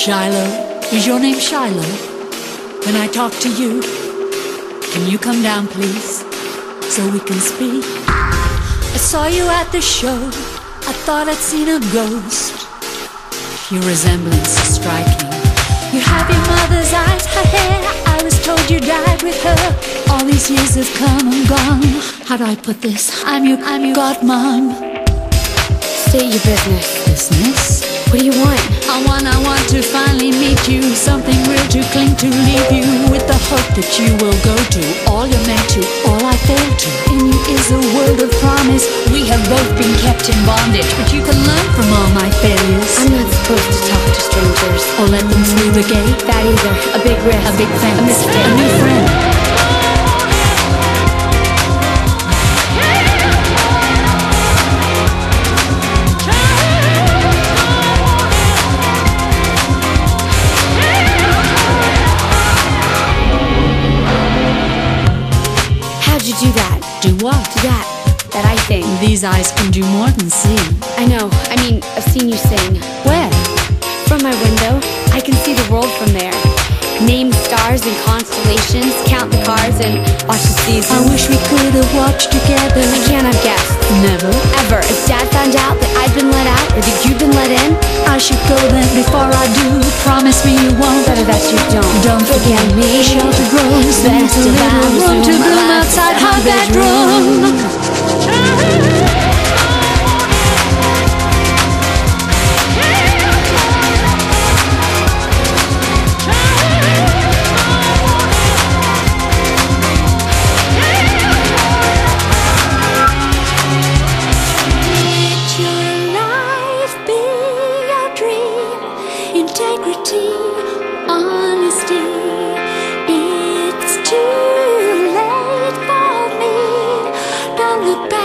Shilo, is your name Shilo? Can I talk to you, can you come down, please, so we can speak? I saw you at the show. I thought I'd seen a ghost. Your resemblance is striking. You have your mother's eyes, her hair. I was told you died with her. All these years have come and gone. How do I put this? I'm your, I'm your godmom. State your business. Business? What do you want? I want, I want to finally meet you. Something real to cling to, leave you with the hope that you will go to. All you're meant to, all I failed to. In you is a world of promise. We have both been kept in bondage, but you can learn from all my failures. I'm not supposed to talk to strangers. or let them through the gate. That either. A big risk. A big fence. A mistake. A new friend. Do what? That. That I think. These eyes can do more than see. I know. I mean, I've seen you sing. Where? From my window, I can see the world from there. Name stars and constellations, count the cars, and watch the seasons. I wish we could have watched together. I can't have guessed. Never. Ever. If Dad found that you don't. Don't forget me. Shelter grows. There's a little room to bloom outside her bedroom. be.